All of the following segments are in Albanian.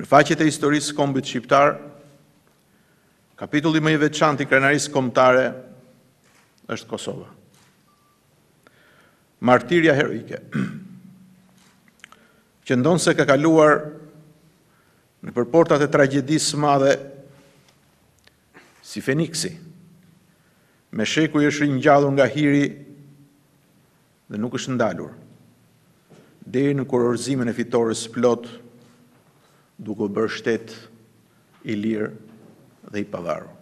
Në faqet e historisë së kombit shqiptar, kapitulli më i veçantë i krenarisë kombëtare është Kosova. Martirja heroike që ndonëse ka kaluar nëpër portat e tragjedisë së madhe si Feniksi, me shekuj është ringjallur nga hiri Dhe nuk është ndalur deri në kurorëzimin e fitores së plotë, duke u bërë shtet i lirë dhe i pavarur.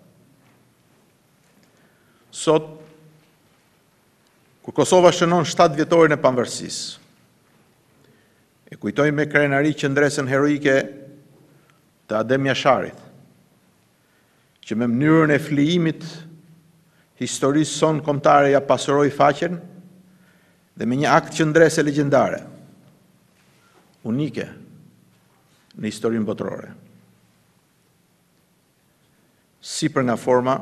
Sot, kur Kosova shënon shtatë vjetorin e pavarësisë, e kujtoj me krenari qëndresën heroike të Adem Jasharit, që me mënyrën e flijimit historisë sonë kombëtare ia pasuroi faqen dhe me një akt qëndrese legjendare, unike në historinë botërore. Si për nga forma,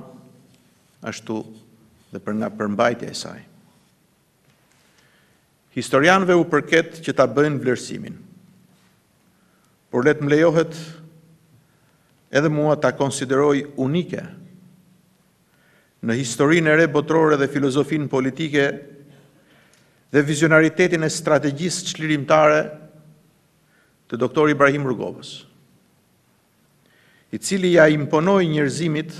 ashtu dhe për nga përmbajtja e saj. Historianëve u përket që ta bëjnë vlerësimin. Por le të më lejohet edhe mua ta konsideroj unike në historinë e re botërore dhe filozofinë politike dhe vizionaritetin e strategjisë çlirimtare të Doktor Ibrahim Rugovës. i cili ia imponoi njerëzimit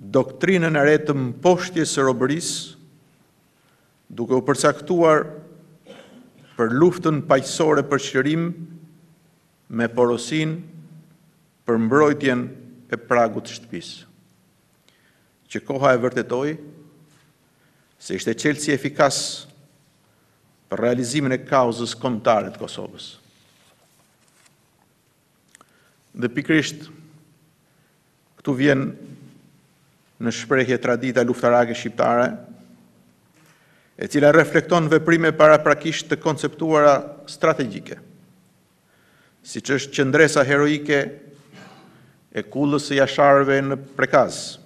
doktrinën e re të mposhtjes së robërisë, duke u përcaktuar për luftën paqësore për çlirim me porosinë për mbrojtjen e pragut të shtëpisë. Që koha e vërtetoi se ishte çelësi efikas për realizimin e kauzës kombëtare të Kosovës. Dhe pikërisht këtu vjen në shprehje tradita luftarake shqiptare, e cila reflekton veprime paraprakisht të konceptuara strategjike, siç është qëndresa heroike e Kullës së Jasharëve në Prekaz,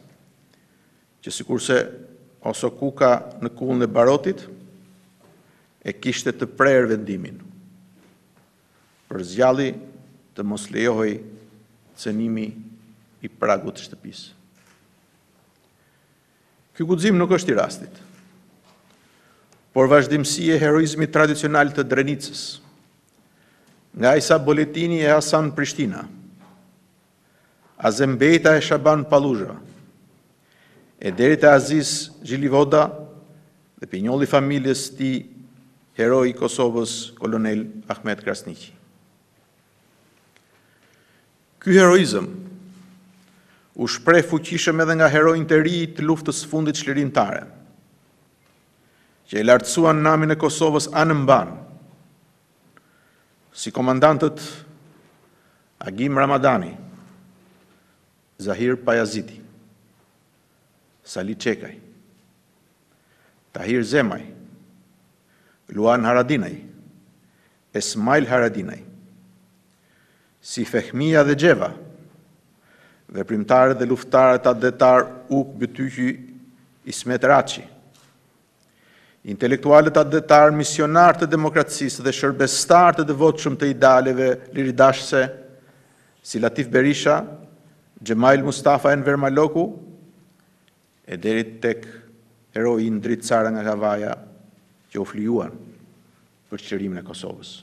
që sikurse Oso Kuka në Kullën e Barotit, e kishte të prerë vendimin. Për së gjalli të mos lejohej cenimi i pragut të shtëpisë. Ky guxim nuk është i rastit, por vazhdimësi e heroizmit tradicional të Drenicës, nga Isa Boletini e Hasan Prishtina, Azem Bejta e Shaban Polluzha, e deri te Aziz Zhilivoda dhe pinjolli i familjes së tij heroi i Kosovës Kolonel Ahmet Krasniqi. Ky heroizëm u shpreh fuqishëm edhe nga heronjtë e rinj të luftës së fundit çlirimtare, që e lartësuan namin e Kosovës anembanë, si komandantët Agim Ramadani, Zahir Pajaziti, Sali Çekaj, Tahir Zemaj, Luan Haradinaj, Smajl Hajdaraj, si Fehmija dhe Xheva, veprimtarët dhe luftëtarët atdhetarë Ukë Bytyçi, Ismet Rraci, Intelektualët atdhetarë misionarë të demokracisë dhe shërbestarë të devotshëm të idealeve liridashëse si Latif Berisha, Xhemail Mustafa, Enver Maloku e deri tek heroi Indrit Cara nga Kavaja që u flijuan për çlirimin e Kosovës.